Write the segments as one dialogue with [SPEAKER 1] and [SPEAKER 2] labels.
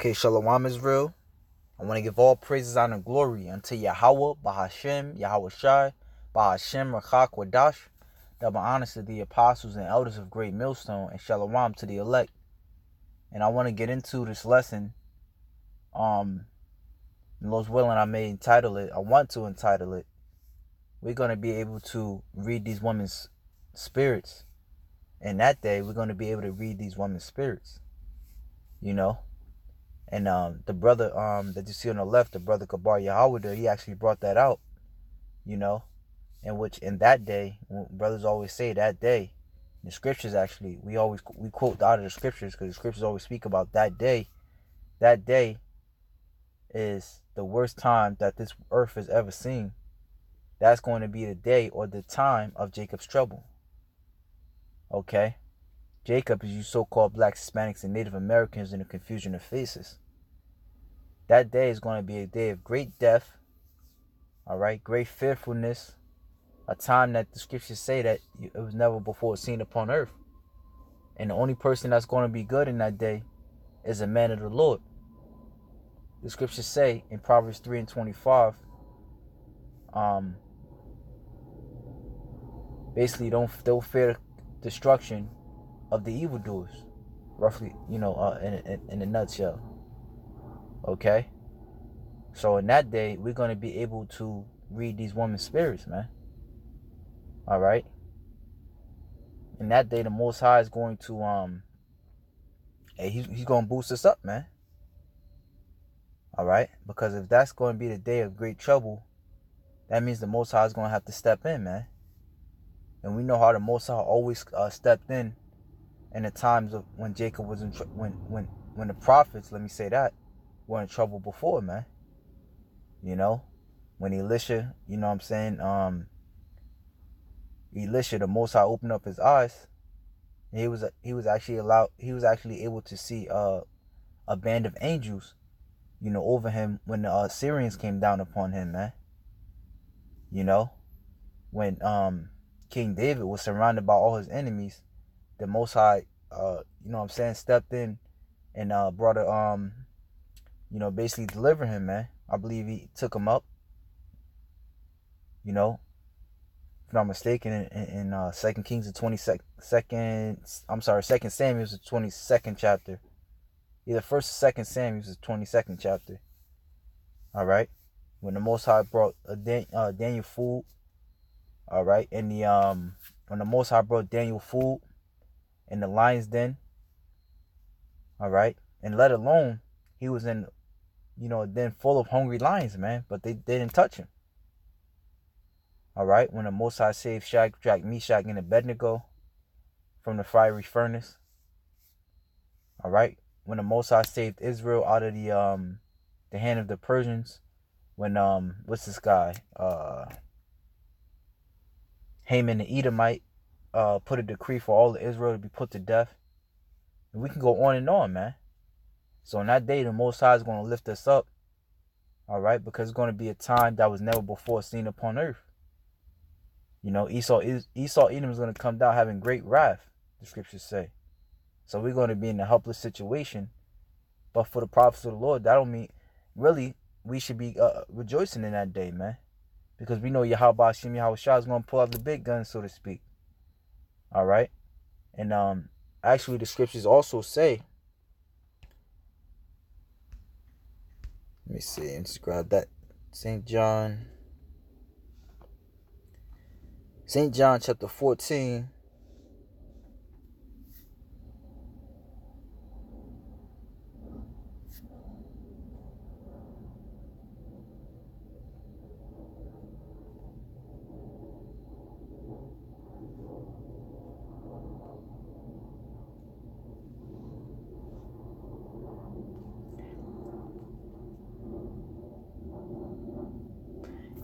[SPEAKER 1] Okay, Shalom Israel. I want to give all praises, honor, and glory unto Yahweh, Bahashem, Yahweh Shai, Bahashem, Rachak, Wadash. Double honors to the apostles and elders of Great Millstone, and Shalom to the elect. And I want to get into this lesson. Um, Lord's willing, I may entitle it. I want to entitle it. We're going to be able to read these women's spirits. And that day, we're going to be able to read these women's spirits. You know? And um, the brother um, that you see on the left, the brother Kabar Yahweh, he actually brought that out, you know, in which in that day, brothers always say that day, the scriptures actually, we always we quote out of the scriptures because the scriptures always speak about that day. That day is the worst time that this earth has ever seen. That's going to be the day or the time of Jacob's trouble. Okay? Jacob is you so-called black Hispanics, and Native Americans in the confusion of faces. That day is going to be a day of great death, all right, great fearfulness, a time that the scriptures say that it was never before seen upon earth. And the only person that's going to be good in that day is a man of the Lord. The scriptures say in Proverbs 3 and 25, um, basically don't don't fear destruction of the evildoers. Roughly, you know, uh, in, in, in a nutshell. Okay? So in that day, we're going to be able to read these women's spirits, man. All right? In that day, the Most High is going to, um, hey, he's, he's going to boost us up, man. All right? Because if that's going to be the day of great trouble, that means the Most High is going to have to step in, man. And we know how the Most High always uh, stepped in in the times of when Jacob was in tr- when when when the prophets, let me say that, were in trouble before, man. You know, when Elisha, you know what I'm saying, um Elisha, the Most High opened up his eyes. He was he was actually allowed he was actually able to see uh, a band of angels, you know, over him when the uh, Syrians came down upon him, man. You know, when um King David was surrounded by all his enemies, the Most High, uh, you know what I'm saying, stepped in and uh, brought a, um, you know, basically deliver him, man. I believe he took him up. You know, if I'm not mistaken, in, in uh, Second Kings, the 22nd, I'm sorry, Second Samuel is the 22nd chapter. Either First or Second Samuel is the 22nd chapter. All right, when the Most High brought a Dan, uh, Daniel food. All right, and the um, when the Most High brought Daniel food in the lion's den. All right. And let alone he was in, you know, den full of hungry lions, man. But they, they didn't touch him. All right. When the Most High saved Shadrach, Meshach, and Abednego from the fiery furnace. All right. When the Most High saved Israel out of the um the hand of the Persians. When um what's this guy? Uh Haman the Edomite uh, put a decree for all of Israel to be put to death. And we can go on and on, man. So on that day, the Most High is going to lift us up. All right, because it's going to be a time that was never before seen upon earth. You know, Esau is Esau Edom is going to come down having great wrath. The scriptures say. So we're going to be in a helpless situation. But for the prophets of the Lord, that don't mean really we should be uh, rejoicing in that day, man. Because we know Yahweh Hashem Yahweh Shah is going to pull out the big guns, so to speak. All right. And um actually the scriptures also say Let me see, let's grab that. St. John. St. John chapter 14.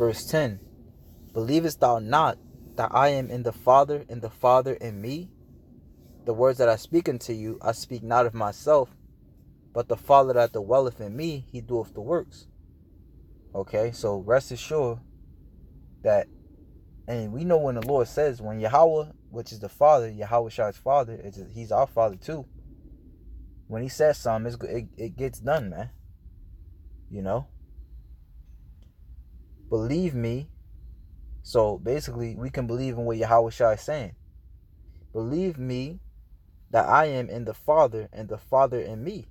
[SPEAKER 1] Verse 10 Believest thou not that I am in the Father, and the Father in me? The words that I speak unto you, I speak not of myself, but the Father that dwelleth in me, he doeth the works. Okay, so rest assured that, and we know when the Lord says, when Yahweh, which is the Father, Yahweh Shai's Father, he's our Father too. when he says something, it, it gets done, man. You know? Believe me. So basically, we can believe in what Yahweh Shai is saying. Believe me that I am in the Father and the Father in me.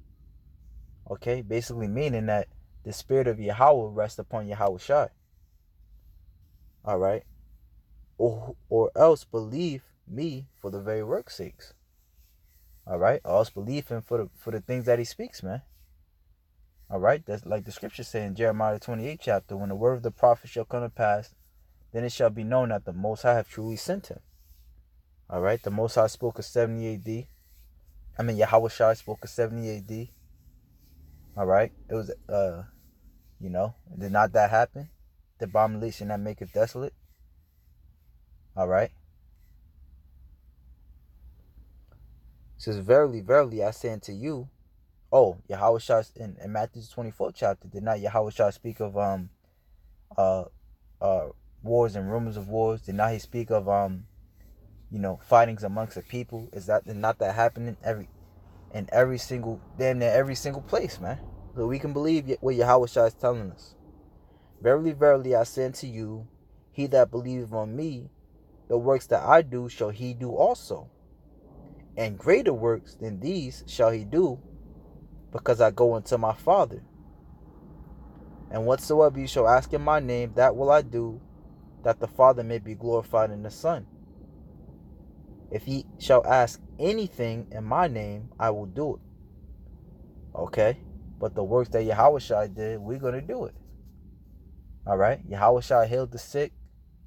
[SPEAKER 1] Okay? Basically meaning that the spirit of Yahweh rests upon Yahweh Shai. Alright? Or, or else believe me for the very work's sakes. Alright? Or else believe him for the for the things that he speaks, man. Alright? That's like the scripture saying in Jeremiah 28 chapter, when the word of the prophet shall come to pass, then it shall be known that the Most High have truly sent him. Alright, the Most High spoke of 70 AD. I mean Yahweh Shai spoke of 70 AD. Alright? It was uh you know, did not that happen? The abomination that maketh desolate. Alright. says, Verily, verily, I say unto you, oh, Yahweh Shah in, in Matthew's 24th chapter, did not Yahweh Shah speak of um uh uh wars and rumors of wars? Did not he speak of um you know fightings amongst the people? Is that not that happening every in every single damn near every single place, man? So we can believe what Yahweh Shah is telling us. Verily, verily, I say unto you, he that believeth on me, the works that I do shall he do also. And greater works than these shall he do, because I go unto my Father. And whatsoever you shall ask in my name, that will I do, that the Father may be glorified in the Son. If ye shall ask anything in my name, I will do it. Okay? But the works that Yahweh did, we're going to do it. All right? Yahweh healed the sick.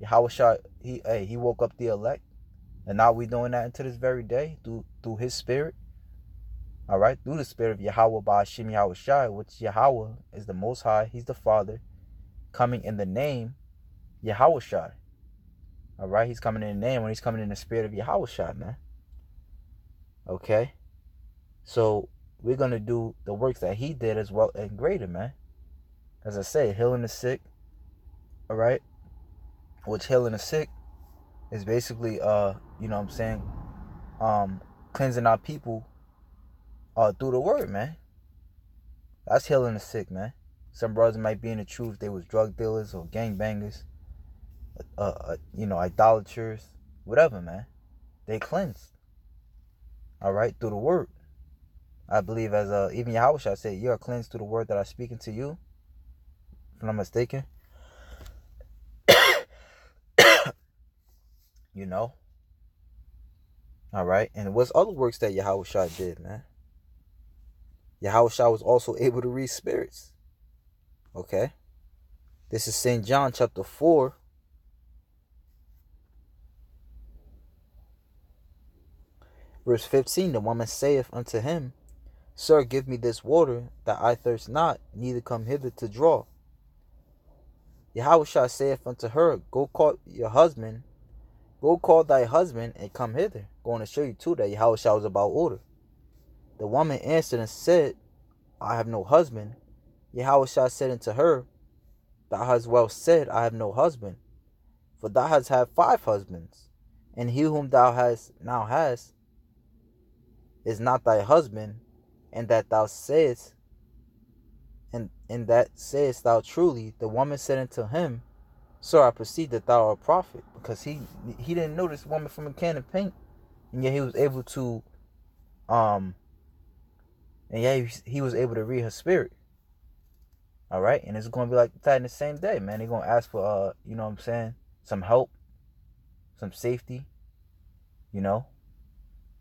[SPEAKER 1] Yahweh he, hey, he woke up the elect. And now we're doing that until this very day through through his spirit. All right, through the spirit of Yahweh by Hashem Yahweh Shai, which Yahweh is the Most High. He's the Father, coming in the name Yahweh Shai. All right, he's coming in the name when he's coming in the spirit of Yahweh Shai, man. Okay, so we're gonna do the works that he did as well and greater, man. As I say, healing the sick. All right, which healing the sick is basically uh you know what I'm saying um cleansing our people uh through the word man that's healing the sick man some brothers might be in the truth they was drug dealers or gang bangers uh, uh you know idolaters whatever man they cleansed all right through the word I believe as uh even Yahweh I say you are cleansed through the word that I speaking to you if I'm mistaken You know? All right. And what's other works that Yahweh did, man? Yahweh Shah was also able to read spirits. Okay. This is St. John chapter 4. Verse 15 The woman saith unto him, Sir, give me this water, that I thirst not, neither come hither to draw. Yahweh Shah saith unto her, Go call your husband Go call thy husband and come hither. Going to show you too that Yahweh was about order. The woman answered and said, I have no husband. Yahweh said unto her, Thou hast well said, I have no husband. For thou hast had five husbands, and he whom thou hast now hast is not thy husband, and that thou sayest, and, and that sayest thou truly. The woman said unto him, Sir, I perceive that thou art a prophet, because he he didn't know this woman from a can of paint, and yet he was able to, um, and yeah, he, was able to read her spirit. All right, and it's gonna be like that in the same day, man. They're gonna ask for, uh, you know what I'm saying, some help, some safety, you know,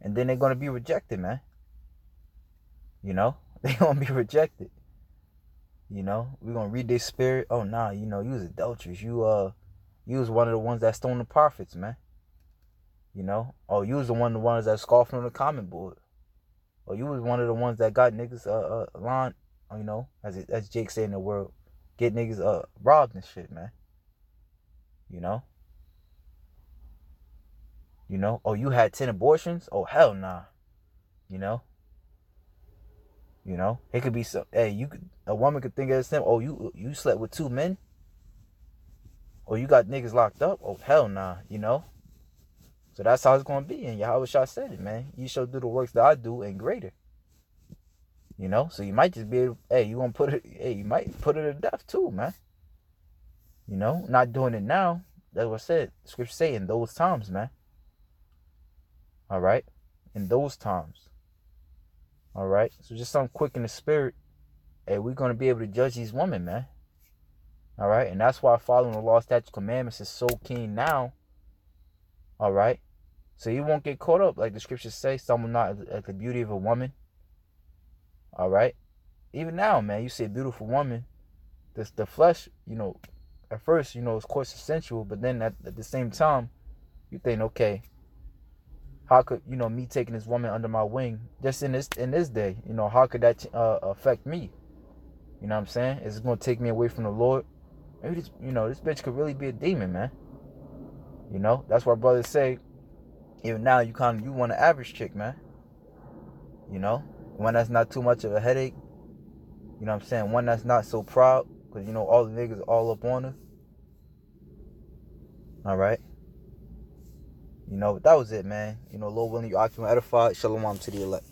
[SPEAKER 1] and then they're gonna be rejected, man. You know, they're gonna be rejected. You know, we're gonna read this spirit. Oh nah, you know, you was adulterous. You uh you was one of the ones that stoned the prophets, man. You know? Oh, you was the one of the ones that scoffed on the comment board. Or you was one of the ones that got niggas uh uh line, you know, as as Jake said in the world, get niggas uh robbed and shit, man. You know? You know? Oh, you had 10 abortions? Oh hell nah. You know? You know, it could be so. Hey, you could a woman could think of this. Oh, you you slept with two men. Or you got niggas locked up. Oh hell nah. You know. So that's how it's gonna be. And Yahweh Shah said it, man. You shall do the works that I do and greater. You know, so you might just be able, hey, you gonna put it, hey, you might put it to death too, man. You know, not doing it now. That's what I said. Scripture say in those times, man. All right, in those times. All right, so just something quick in the spirit. Hey, we're gonna be able to judge these women, man. All right, and that's why following the law, statute, commandments is so keen now. All right, so you won't get caught up like the scriptures say. Someone not at the beauty of a woman. All right, even now, man, you see a beautiful woman. This the flesh, you know, at first, you know, it's course sensual, but then at, at the same time, you think, okay, how could you know me taking this woman under my wing just in this in this day, you know, how could that uh, affect me? You know what I'm saying? Is it gonna take me away from the Lord? Maybe this, you know, this bitch could really be a demon, man. You know, that's why brothers say, even now you kind of you want an average chick, man. You know, one that's not too much of a headache. You know what I'm saying? One that's not so proud, because you know all the niggas all up on her. All right. You know, that was it, man. You know, Lord willing, you occupy edified. Shalom to the elect.